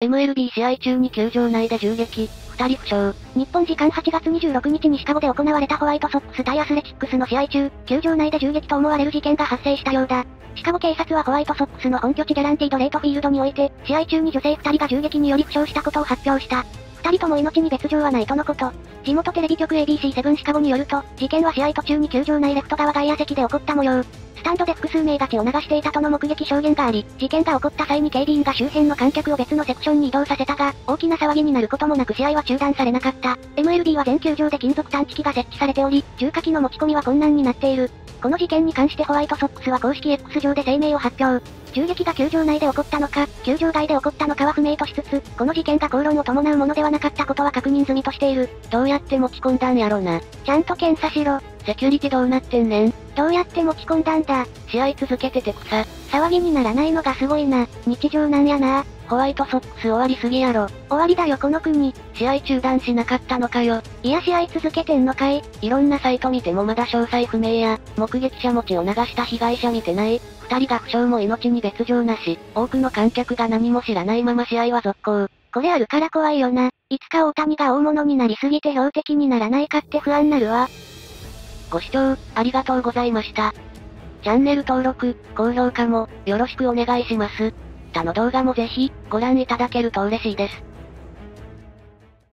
MLB 試合中に球場内で銃撃、二人負傷。日本時間8月26日にシカゴで行われたホワイトソックス対アスレチックスの試合中、球場内で銃撃と思われる事件が発生したようだ。シカゴ警察はホワイトソックスの本拠地ギャランティードレートフィールドにおいて、試合中に女性二人が銃撃により負傷したことを発表した。二人とも命に別状はないとのこと。地元テレビ局 ABC7 シカゴによると、事件は試合途中に球場内レフト側外野席で起こった模様。スタンドで複数名が血を流していたとの目撃証言があり、事件が起こった際に警備員が周辺の観客を別のセクションに移動させたが、大きな騒ぎになることもなく試合は中断されなかった。MLB は全球場で金属探知機が設置されており、重火器の持ち込みは困難になっている。この事件に関してホワイトソックスは公式 X 上で声明を発表。銃撃が球場内で起こったのか、球場外で起こったのかは不明としつつ、この事件が口論を伴うものではなかったことは確認済みとしている。どうやって持ち込んだんやろな。ちゃんと検査しろ。セキュリティどうなってんねん？どうやって持ち込んだんだ？試合続けてて草。騒ぎにならないのがすごいな。日常なんやな。ホワイトソックス終わりすぎやろ。終わりだよこの国。試合中断しなかったのかよ。いや試合続けてんのかい？いろんなサイト見てもまだ詳細不明や、目撃者持ちを流した被害者見てない？二人が負傷も命に別状なし、多くの観客が何も知らないまま試合は続行。これあるから怖いよな。いつか大谷が大物になりすぎて標的にならないかって不安なるわ。ご視聴、ありがとうございました。チャンネル登録、高評価も、よろしくお願いします。他の動画もぜひ、ご覧いただけると嬉しいです。